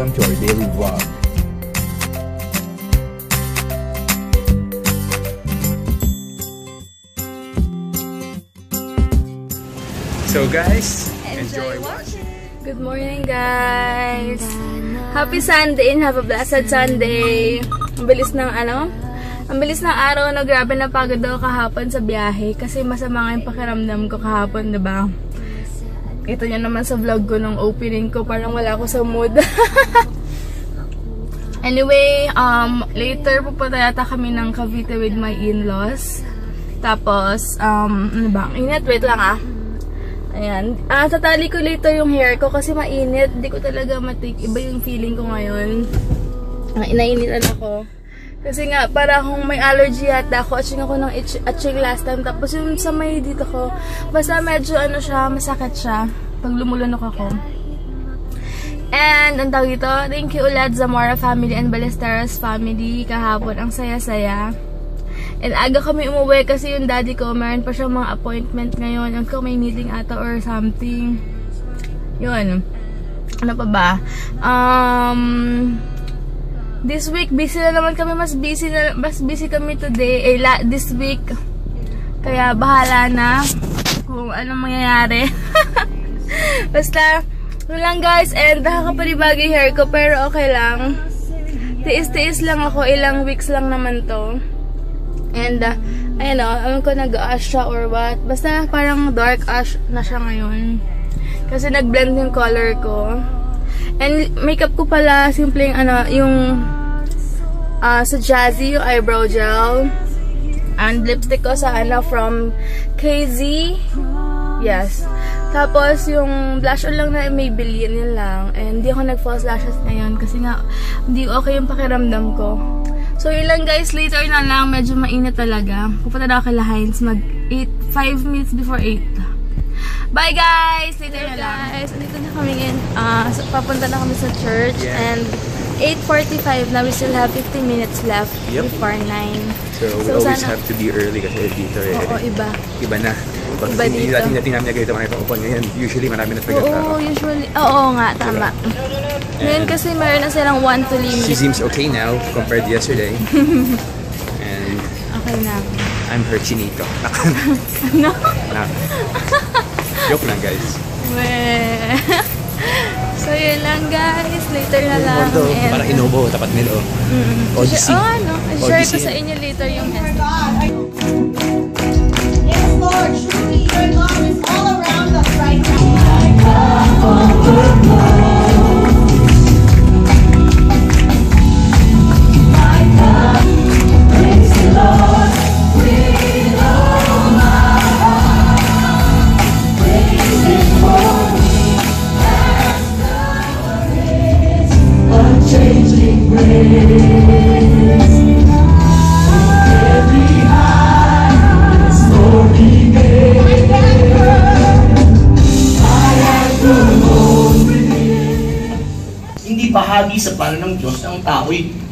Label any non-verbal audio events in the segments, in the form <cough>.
welcome to our daily vlog. So guys, enjoy watching. Good morning, guys! Happy Sunday and have a blessed Sunday! Ang bilis ng ano? Ang bilis ng araw na grabe na pagod ako kahapon sa biyahe kasi masama nga yung pakiramdam ko kahapon, 'di ba? Ito niyo naman sa vlog ko nung opening ko, parang wala ako sa mood. <laughs> anyway, um, later pupunta yata kami ng Cavite with my in-laws. Tapos, um, ano ba? Init, wait lang ah. Ayan. Ah, tatali ko later yung hair ko kasi mainit. Hindi ko talaga matik. Iba yung feeling ko ngayon. Ah, inainitan ako. Kasi nga, para akong may allergy yata ako. Atching ako ng itch, last time. Tapos yung sa may dito ko, basta medyo ano siya, masakit siya. Pag lumulunok ako. And, ang tawag ito, thank you ulit Zamora family and Ballesteros family. Kahapon, ang saya-saya. And aga kami umuwi kasi yung daddy ko, meron pa siyang mga appointment ngayon. Ko may meeting ata or something. Yun. Ano pa ba? Um, this week, busy na naman kami. Mas busy, na, mas busy kami today. Eh, la, this week. Kaya bahala na kung anong mangyayari. <laughs> Basta, lang guys. And nakakapanibagay hair ko. Pero okay lang. Tiis-tiis lang ako. Ilang weeks lang naman to. And, uh, ayun o, alam ko nag-ash siya or what. Basta parang dark ash na siya ngayon. Kasi nag-blend yung color ko. And makeup ko pala, simpleng ano, yung uh, sa Jazzy, yung eyebrow gel. And lipstick ko sa ano, from KZ. Yes. Tapos, yung blush on lang na Maybelline yun lang. And hindi ako nag-false lashes ngayon kasi nga, hindi okay yung pakiramdam ko. So, yun lang guys. Later na lang. Medyo mainit talaga. Pupunta na ako kay Heinz. Mag 8, 5 minutes before 8. Bye guys! Later na lang. guys. Andito na kami in. Uh, so, papunta na kami sa church. Yeah. And 8.45 na. We still have 15 minutes left Yep. before 9. So we So, always sana- have to be early kasi dito eh, Oo, iba. iba na. Pag Iba hindi dito. natin natin namin nagkita mga upuan ngayon, usually marami na talaga tao. Oo, usually. Oo nga, tama. Ngayon kasi meron na silang 1 to limit. She seems okay now compared to yesterday. <laughs> And Okay na. I'm her chinito. <laughs> <laughs> Ano? Nak. Joke lang guys. Weh. <laughs> so, yun lang guys. Later na lang. Mundo, And- parang inobo, tapat nila oh. Odyssey. Oh, ano? Share ko sa inyo later yung message. God, I- Yes, Lord, truly your love is all around us right now. hindi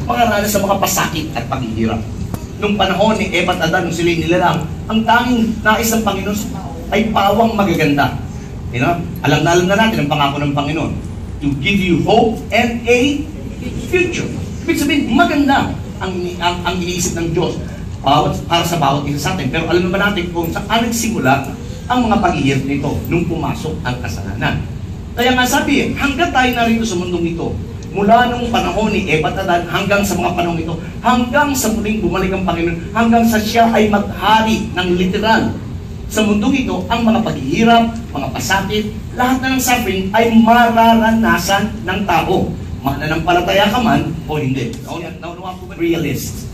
makaranas sa mga pasakit at paghihirap. Nung panahon ni Eva at Adan, nung sila'y nilalang, ang tanging nais ng Panginoon sa tao ay pawang magaganda. You know? Alam na alam na natin ang pangako ng Panginoon to give you hope and a future. Ibig sabihin, maganda ang, ang, ang iniisip ng Diyos bawat, para sa bawat isa sa atin. Pero alam naman natin kung saan nagsimula ang mga paghihirap nito nung pumasok ang kasalanan. Kaya nga sabi, hanggang tayo narito sa mundong ito, mula nung panahon ni Eva at Adan hanggang sa mga panahon ito, hanggang sa muling bumalik ang Panginoon, hanggang sa siya ay maghari ng literal. Sa mundong ito, ang mga paghihirap, mga pasakit, lahat na ng suffering ay mararanasan ng tao. Mananampalataya ka man o hindi. Naunawa ko ba? Realist.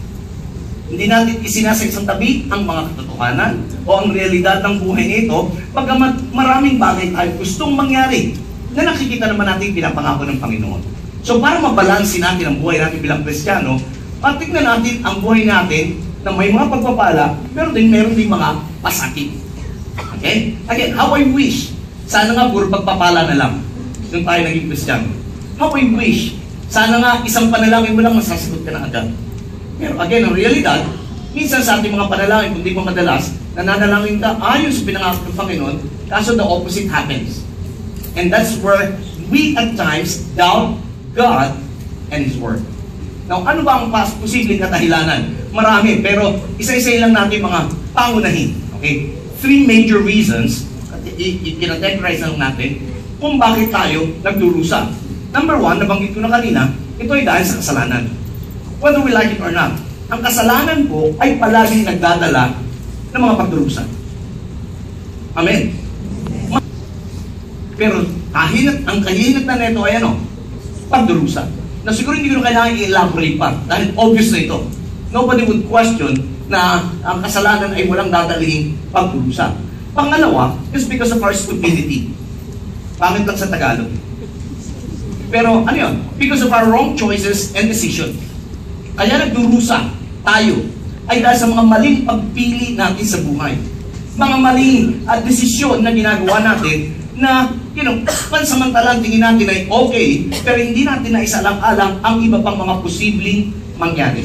Hindi natin isinasa isang tabi ang mga katotohanan o ang realidad ng buhay nito, pagkamat maraming bagay tayo gustong mangyari na nakikita naman natin pinapangako ng Panginoon. So para mabalansin natin ang buhay natin bilang Kristiyano, patignan natin ang buhay natin na may mga pagpapala, pero din meron din mga pasakit. Okay? Again, how I wish, sana nga puro pagpapala na lang nung tayo naging Kristiyano. How I wish, sana nga isang panalangin mo lang masasagot ka na agad. Pero again, ang realidad, minsan sa ating mga panalangin, kundi pa madalas, nananalangin ka ayon sa pinangako ng Panginoon, kaso the opposite happens. And that's where we at times doubt God and His Word. Now, ano ba ang posibleng katahilanan? Marami, pero isa-isa lang natin mga pangunahin. Okay? Three major reasons, kinategorize lang natin, kung bakit tayo nagdurusa. Number one, nabanggit ko na kanina, ito ay dahil sa kasalanan. Whether we like it or not, ang kasalanan po ay palaging nagdadala ng mga pagdurusa. Amen. Pero kahinat, ang kahinatan na ito ay ano? Pagdurusa. Na siguro hindi ko kailangan i-elaborate pa dahil obvious na ito. Nobody would question na ang kasalanan ay walang dadalhin pagdurusa. Pangalawa is because of our stupidity. Pangit lang sa Tagalog. Pero ano yun? Because of our wrong choices and decisions. Kaya nagdurusa tayo ay dahil sa mga maling pagpili natin sa buhay. Mga maling at desisyon na ginagawa natin na, you know, pansamantalang tingin natin ay okay, pero hindi natin na isalang-alang ang iba pang mga posibleng mangyari.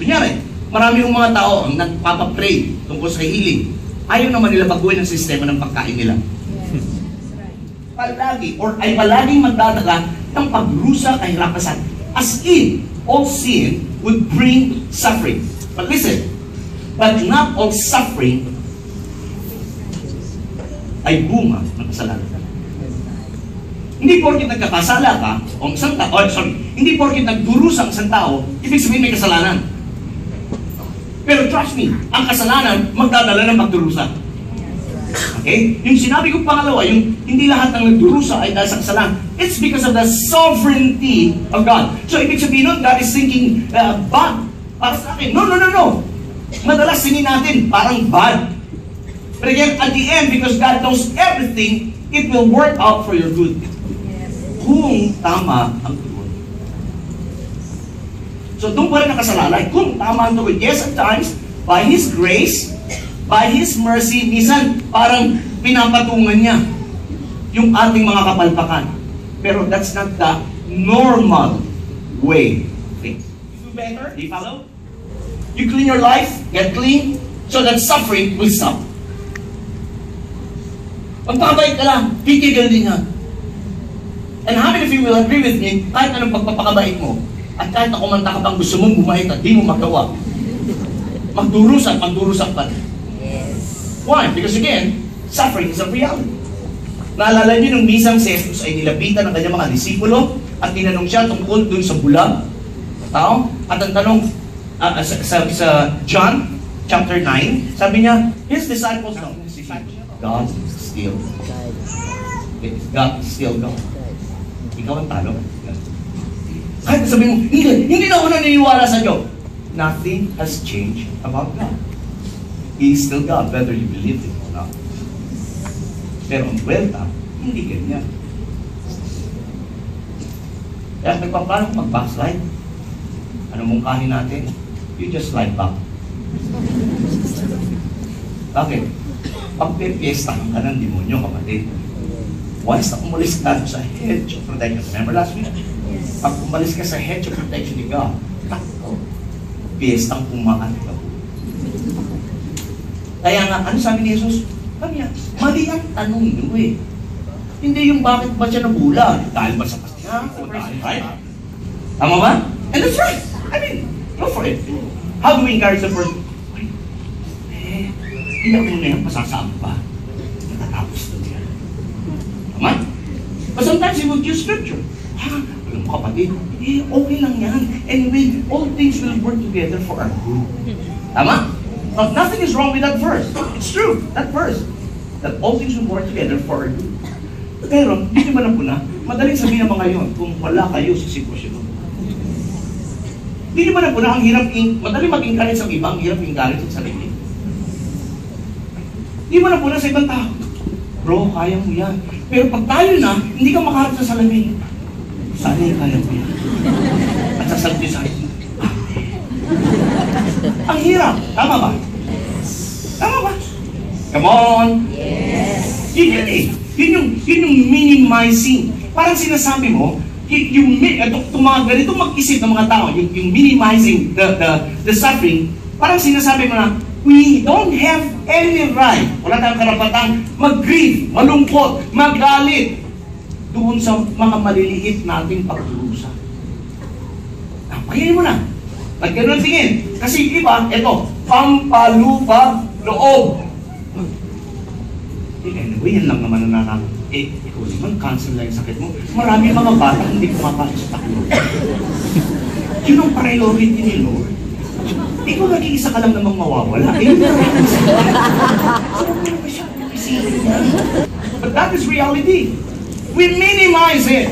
Kunyari, marami yung mga tao ang nagpapapray tungkol sa healing. Ayaw naman nila baguhin ang sistema ng pagkain nila. Palagi, or ay palaging magdadala ng pagrusa kahirapan. As in, all sin would bring suffering. But listen, but not all suffering ay bunga ng kasalanan. Hindi porkit nagkakasala ka, o isang tao, oh, sorry, hindi porkit nagdurusa ang isang tao, ibig sabihin may kasalanan. Pero trust me, ang kasalanan magdadala ng pagdurusa. Okay? Yung sinabi ko pangalawa, yung hindi lahat ng nagdurusa ay dahil sa kasalanan. It's because of the sovereignty of God. So, ibig sabihin nun, God is thinking, uh, bad para sa akin. No, no, no, no. Madalas sinin natin, parang bad. But again, at the end, because God knows everything, it will work out for your good. Kung tama ang tugon. So, doon pa rin nakasalalay. Kung tama ang tugon. Yes, at times, by His grace, by His mercy, minsan parang pinapatungan niya yung ating mga kapalpakan. Pero that's not the normal way things. You do better? Do you follow? You clean your life, get clean, so that suffering will stop. Magpakabait ka lang, titigil din yan. And how many of you will agree with me, kahit anong pagpapakabait mo, at kahit na kumanta ka pang gusto mong bumait at di mo magawa, magdurusan, magdurusan pa rin. Why? Because again, suffering is a reality. Naalala niyo nung misang si Jesus ay nilapitan ng kanyang mga disipulo at tinanong siya tungkol dun sa bulag na tao. At ang tanong ah, sa, sa, sa John chapter 9, sabi niya, his disciples know, God still. God is still God. Ikaw ang talo. Kahit sabihin mo, hindi, hindi na ako naniniwala sa Diyos. Nothing has changed about God. He is still God, whether you believe it or not. Pero ang kwenta, hindi ganyan. Kaya nagpaplano mag-backslide. Ano mong kanin natin? You just slide back. Bakit? Pagpipiestahan ka ng demonyo, kapatid. Once na umalis ka sa hedge of protection, remember last week? Pag umalis ka sa hedge of protection ni God, takbo. Piyestang pumaan ka. Kaya nga, ano sabi ni Jesus? Sabi niya, mali ang tanong niyo eh. Hindi yung bakit ba siya nabulag? Dahil ba sa kanya? O dahil, right? Tama ba? And that's right. I mean, go for it. How do we encourage the person? Eh, hindi ako na yan, pasasama pa. Natatapos na yan. Tama? But sometimes he would use scripture. Ha? Alam mo kapatid, eh, okay lang yan. Anyway, all things will work together for our good. Tama? Now, nothing is wrong with that verse. It's true, that verse. That all things will work together for our good. Pero, hindi ba na po na, madaling sabihin ng mga yun kung wala kayo sa sitwasyon mo. Hindi ba na po na ang hirap, in, madaling mag-encourage sa ibang, hirap encourage sa sarili. Hindi ba na po na sa ibang tao, bro, kaya mo yan. Pero pag tayo na, hindi ka makaharap sa salamin. Sana yung kaya mo yan. At sasabi sa akin, <laughs> ang hirap. Tama ba? Tama ba? Come on. Yes. Yun yun eh. Yun yung, yun yung minimizing. Parang sinasabi mo, yung, mi- ito, itong mga ganito mag-isip ng mga tao, yung, yung minimizing the, the, the suffering, parang sinasabi mo na, we don't have any right, wala tayong karapatang mag-grieve, malungkot, magalit. doon sa mga maliliit nating pagdurusa. Ah, Paginin mo na. Lagyan ng tingin. Kasi iba, ito, pampalubag loob. Eh, anyway, yan lang naman ang nanak. Eh, ikaw naman, cancel lang yung sakit mo. Marami mga bata hindi pumapasok sa taklo. <laughs> Yun ang priority ni Lord. Ikaw nag-iisa ka lang namang mawawala. Eh. But that is reality. We minimize it.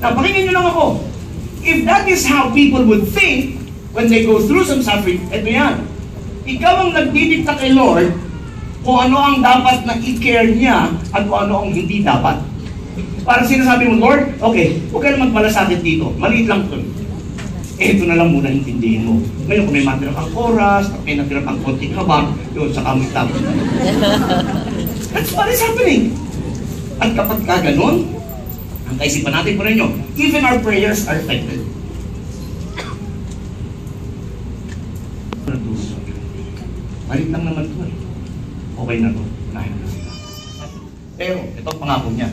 Now, pakinggan niyo lang ako. If that is how people would think when they go through some suffering, eto yan. Ikaw ang nagdidikta kay Lord kung ano ang dapat na i-care niya at kung ano ang hindi dapat. Parang sinasabi mo, Lord, okay, huwag ka na magmalasakit dito. Maliit lang ito. Eh, ito na lang muna intindihin mo. Ngayon, kung may matira kang oras, at may natira kang konting habang, yun, sa kamoy tapos. <laughs> That's what is happening. At kapag ka ganun, ang kaisipan natin po ninyo, even our prayers are affected. Balik lang naman to eh. Okay na to. Unahin na sila. Pero, ito ang pangako niya.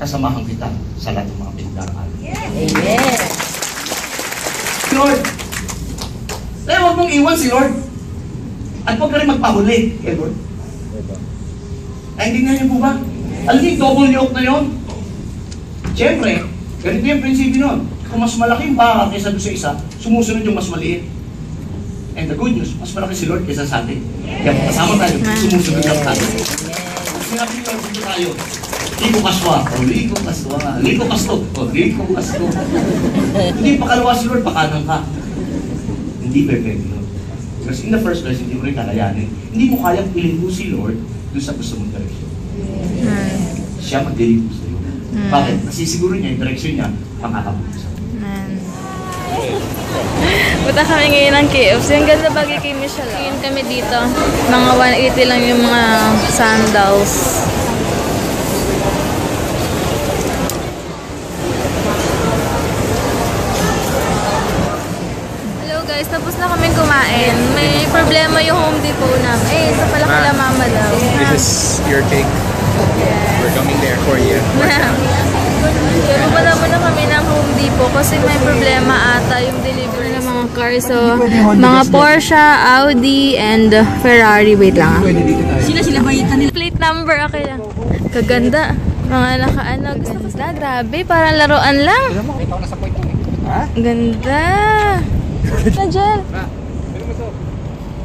Kasamahan kita sa lahat ng mga pinagdaraan. Amen. Lord. Kaya huwag mong iwan si Lord. At huwag ka rin magpahuli kay Lord. Naintindihan niyo po ba? Alam niyo, double yoke na yun. Siyempre, ganito yung prinsipyo nun. Kung mas malaki yung baka kaysa doon sa isa, sumusunod yung mas maliit. And the good news, mas malaki si Lord kaysa sa atin. Kaya kasama tayo, sumusunod lang tayo. Sinabi ni Lord, dito tayo. Liko kaswa, o liko kaswa, liko kasto, o liko kasto. Hindi pakalawa si Lord, pakanan ka. Hindi perfect Lord. Kasi in the first place, hindi mo rin kakayanin. Hindi mo kayang iligo si Lord doon sa gusto mong direksyon. Siya magliligo sa iyo. Bakit? Kasi siguro niya, yung direksyon niya, pangatabot sa iyo. Punta <laughs> kami ngayon ng KFC. Ang ganda bagay kay Michelle. Ngayon kami dito. Mga 180 lang yung mga sandals. Hello guys, tapos na kami kumain. May problema yung Home Depot namin. Eh, isa pala kala mama daw. This is your cake. We're coming there for you. Kaya <laughs> pupunta muna kami ng Home Depot kasi may problema ata yung delivery ng mga cars. So, mga Porsche, Audi, and Ferrari. Wait lang ah. Sila sila ba yung kanila? Plate number, okay lang. Kaganda. Mga nakaano, ganda. Grabe, parang laruan lang. Ganda. <laughs> Na, Jel.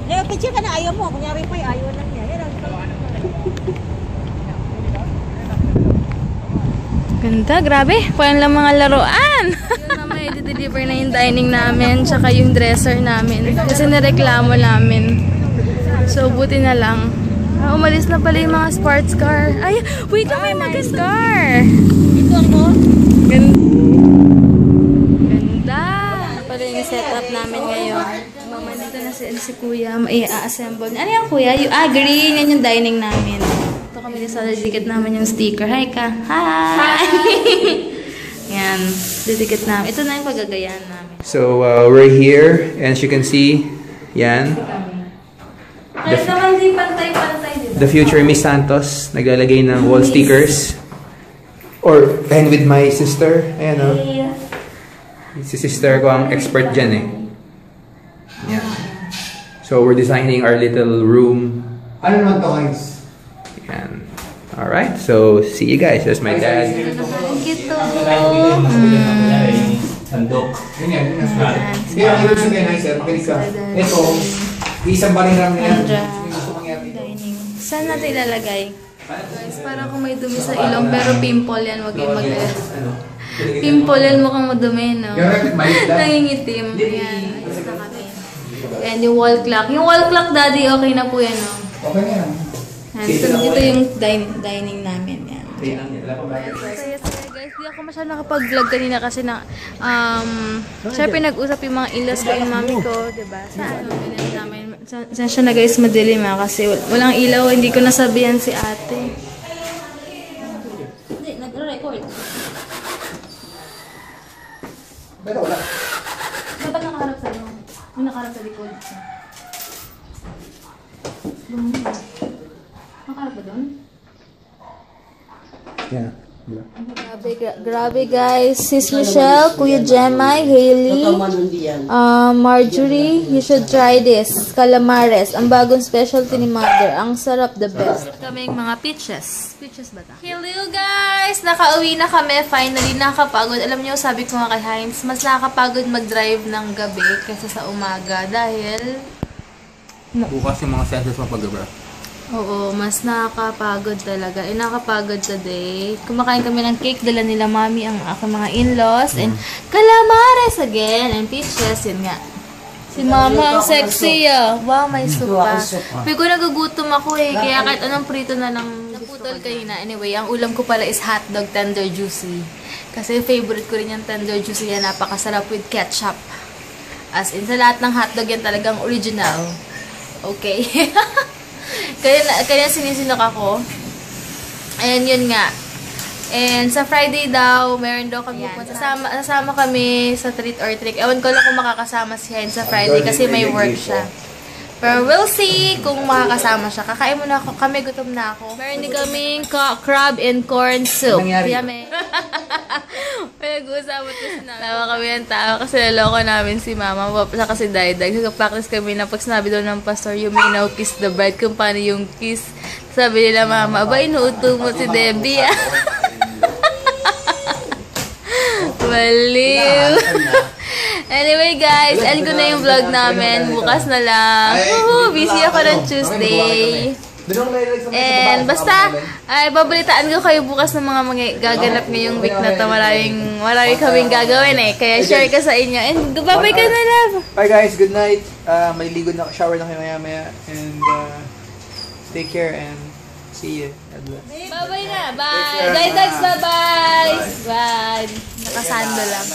Eh, picture ka na ayaw mo. Kunyari pa yung ayaw lang niya. Yan ang Ganda, grabe. Parang lang mga laruan. Yun mamaya, i-deliver na yung dining namin, tsaka yung dresser namin. Kasi nareklamo namin. So, buti na lang. Ah, umalis na pala yung mga sports car. Ay, wait lang, may nice car. Ito ako. Ganda. Pala yung setup namin ngayon. Mama, dito na si, si Kuya. Mai-assemble. Ano yan, Kuya? Yung, ah, green. Yan yung dining namin. Ito kami sa didikit namin yung sticker. Hi ka. Hi! <laughs> yan. Didikit namin. Ito na yung pagagayahan namin. So uh, we're here, and as you can see, yan, Kahit naman di pantay-pantay, di ba? the future Miss Santos, naglalagay ng wall stickers. Or, and with my sister, ayan o. Si sister ko ang expert dyan eh. So we're designing our little room. Ano naman to guys? Yan. Alright, so see you guys. There's my dad. Ang cute to. Sandok. Yun yan, yun yan. Hindi, ang ibig sabihin, hi sir, makinig ka. Ito, isang baling lang na yan. Saan natin ilalagay? Guys, parang kung may dumi sa ilong, pero pimple yan, wag yung mag Ano? Pimple yan, mukhang madumi, no? Nangingitim. Ayan. And yung wall clock. Yung wall clock, daddy, okay na po yan, no? Okay na yan. Yan, ito, ito yung din- dining namin, yan. Saya guys. Di ako masyado nakapag-vlog kanina kasi na, um, syempre nag-usap yung mga ilas ko yung mami ko, di ba? Sa ano, ganyan namin. Sa, sa siya na guys, madilim ha, kasi wal- walang ilaw, hindi ko nasabihan si ate. Hindi, nag-record. Pero wala. Dapat nakaharap sa ano? May nakaharap sa likod. Bumili. Nakaharap ba doon? Yeah. Gra- grabe guys. Sis Michelle, Kuya Jemai, Hailey, uh, Marjorie, you should try this. Calamares, ang bagong specialty ni Mother. Ang sarap, the best. Kaming mga peaches. Peaches ba ta? Hello guys! Nakauwi na kami. Finally, nakakapagod. Alam niyo, sabi ko nga kay Heinz, mas nakakapagod mag-drive ng gabi kaysa sa umaga. Dahil, Bukas yung mga senses mo pag Oo, mas nakakapagod talaga. Eh, nakakapagod today. Kumakain kami ng cake. Dala nila mami ang aking mga in-laws. And calamares again. And peaches. Yun nga. Si mama ang sexy ah. Wow, may soup pa. Pero ko nagugutom ako eh. Kaya kahit anong prito na lang naputol kanina. Anyway, ang ulam ko pala is hotdog tender juicy. Kasi favorite ko rin yung tender juicy yan. Napakasarap with ketchup. As in, sa lahat ng hotdog yan talagang original. Okay. <laughs> kaya, na- kaya sinisinok ako. And yun nga. And sa Friday daw, meron daw kami pupunta. Sasama, sasama kami sa treat or trick. Ewan ko lang kung makakasama si Hen sa Friday kasi may work siya. Pero we'll see kung makakasama siya. Kakain muna ako. Kami, gutom na ako. Meron din kaming ka- crab and corn soup. Yummy. <laughs> Pinag-uusapan ko si Nana. Tawa kami ng tawa kasi naloko namin si Mama. Saka si Dayday. Nagpa-practice kami na pag sinabi daw ng pastor, you may now kiss the bride. Kung paano yung kiss. Sabi nila, Mama, aba, inuuto mo si Debbie. ah." <laughs> Baliw. Anyway guys, end ko na yung vlog namin. Bukas na lang. Woohoo, busy ako ng Tuesday. And basta, ay babalitaan ko kayo bukas ng mga mga gaganap ngayong week na to. Maraming, marami kaming gagawin eh. Kaya share ka sa inyo. And babay ka na love. Bye guys, good night. Uh, maliligo na, shower na kayo maya maya. And uh, take care and see you. God bless. Babay na. Bye. Bye, Dags. Bye-bye. Bye. Nakasando lang.